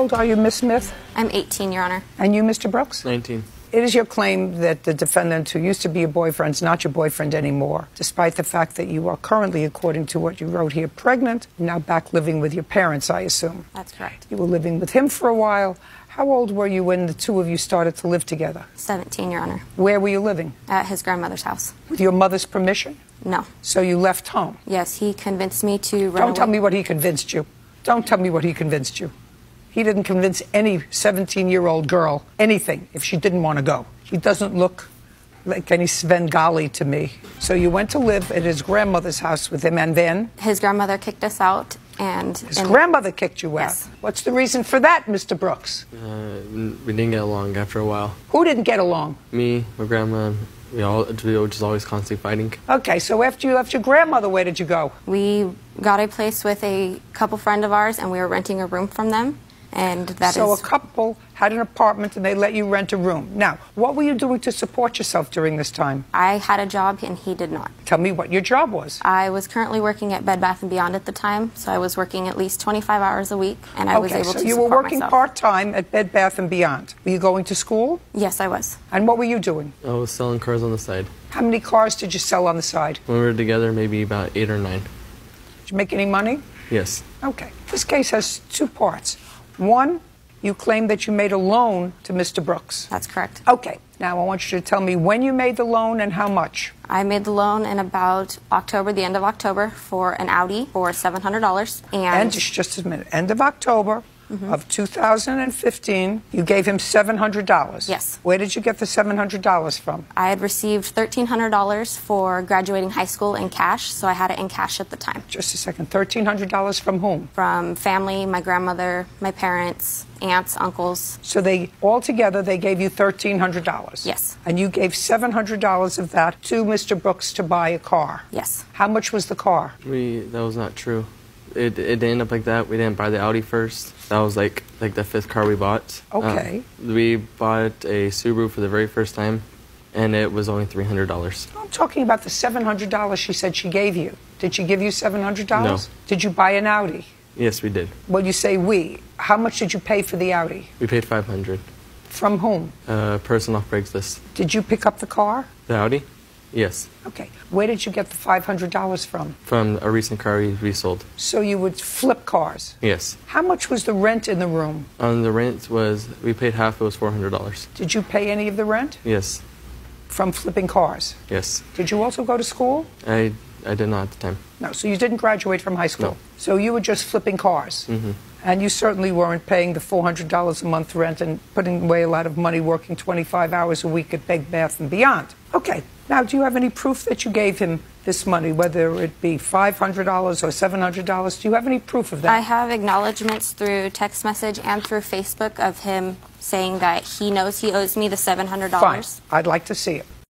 How old are you, Miss Smith? I'm 18, Your Honor. And you, Mr. Brooks? 19. It is your claim that the defendant, who used to be your boyfriend, is not your boyfriend anymore, despite the fact that you are currently, according to what you wrote here, pregnant, now back living with your parents, I assume. That's correct. You were living with him for a while. How old were you when the two of you started to live together? 17, Your Honor. Where were you living? At his grandmother's house. With your mother's permission? No. So you left home? Yes, he convinced me to run Don't away. tell me what he convinced you. Don't tell me what he convinced you. He didn't convince any 17 year old girl anything if she didn't want to go. He doesn't look like any Svengali to me. So you went to live at his grandmother's house with him, and then His grandmother kicked us out, and his and- grandmother kicked you out. Yes. What's the reason for that, Mr. Brooks? Uh, we didn't get along after a while. Who didn't get along? Me, my grandma, we all we were just always constantly fighting. Okay, so after you left your grandmother, where did you go? we got a place with a couple friend of ours, and we were renting a room from them, and that is so a couple had an apartment and they let you rent a room. Now, what were you doing to support yourself during this time? I had a job, and he did not. Tell me what your job was. I was currently working at Bed Bath and Beyond at the time, so I was working at least 25 hours a week, and I was okay, able so to you were working part time at Bed Bath and Beyond. Were you going to school? Yes, I was. And what were you doing? I was selling cars on the side. How many cars did you sell on the side? When we were together, maybe about eight or nine. Did you make any money? Yes. Okay. This case has two parts. One, you claim that you made a loan to Mr. Brooks. That's correct. Okay. Now I want you to tell me when you made the loan and how much. I made the loan in about October, the end of October, for an Audi for $700. And, And just, just a minute. End of October Mm-hmm. of 2015, you gave him $700. Yes. Where did you get the $700 from? I had received $1,300 for graduating high school in cash, so I had it in cash at the time. Just a second. $1,300 from whom? From family, my grandmother, my parents, aunts, uncles. So they all together they gave you thirteen hundred dollars. Yes. And you gave seven hundred dollars of that to Mr. Brooks to buy a car. Yes. How much was the car? We that was not true. It it didn't end up like that. We didn't buy the Audi first. That was like like the fifth car we bought. Okay. Uh, we bought a Subaru for the very first time, and it was only three hundred dollars. I'm talking about the seven hundred dollars she said she gave you. Did she give you seven hundred dollars? No. Did you buy an Audi? Yes, we did. Well, you say we. How much did you pay for the Audi? We paid five hundred. From whom? Uh, person off Craigslist. Did you pick up the car? The Audi? Yes. Okay. Where did you get the five hundred dollars from? From a recent car we resold. So you would flip cars. Yes. How much was the rent in the room? On the rent was we paid half. It was four hundred dollars. Did you pay any of the rent Yes. from flipping cars? Yes. Did you also go to school? I I did not at the time. No, so you didn't graduate from high school. No. So you were just flipping cars. Mm-hmm. And you certainly weren't paying the $400 a month rent and putting away a lot of money working 25 hours a week at Bed Bath and Beyond. Okay. Now, do you have any proof that you gave him this money, whether it be $500 or $700? Do you have any proof of that? I have acknowledgments through text message and through Facebook of him saying that he knows he owes me the $700. Fine. I'd like to see it.